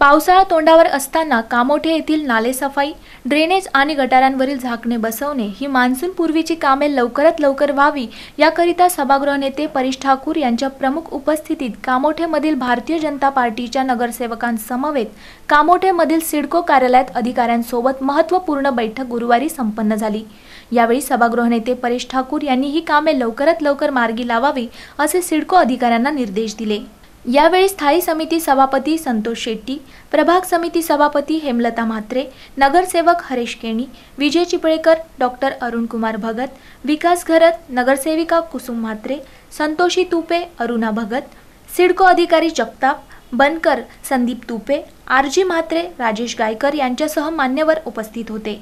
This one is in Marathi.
पावसाळा तोंडावर असताना कामोठे येथील नालेसफाई ड्रेनेज आणि गटारांवरील झाकणे बसवणे ही मान्सून पूर्वीची कामे लवकरात लवकर व्हावी याकरिता सभागृह नेते परेश ठाकूर यांच्या प्रमुख उपस्थितीत कामोठेमधील भारतीय जनता पार्टीच्या नगरसेवकांसमवेत कामोठेमधील सिडको कार्यालयात अधिकाऱ्यांसोबत महत्त्वपूर्ण बैठक गुरुवारी संपन्न झाली. यावेळी सभागृह नेते परेश ठाकूर यांनी ही कामे लवकरात लवकर मार्गी लावावी असे सिडको अधिकाऱ्यांना निर्देश दिले. यावेळी स्थायी समिती सभापती संतोष शेट्टी प्रभाग समिती सभापती हेमलता म्हात्रे नगरसेवक हरेश केणी विजय चिपळेकर डॉक्टर अरुणकुमार भगत विकास घरत नगरसेविका कुसुम म्हात्रे संतोषी तुपे अरुणा भगत सिडको अधिकारी जगताप बनकर संदीप तुपे आरजी म्हात्रे राजेश गायकर यांच्यासह मान्यवर उपस्थित होते.